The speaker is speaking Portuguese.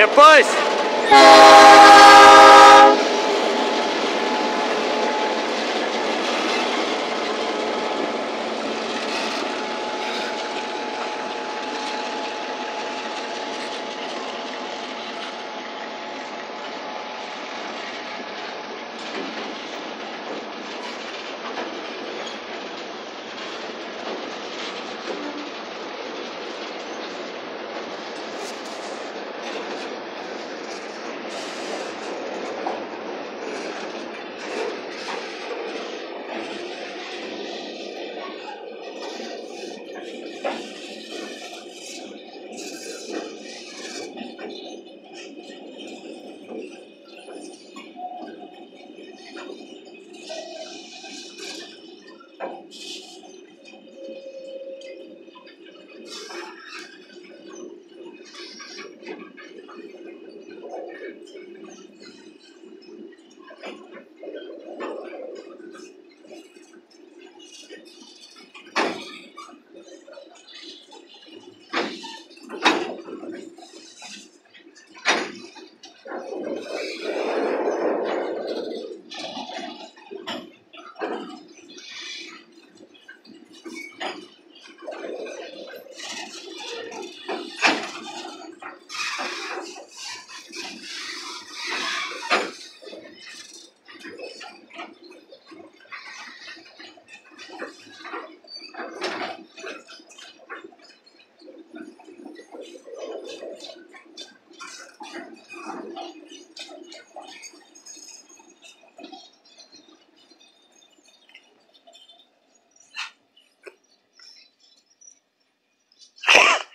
Depois. you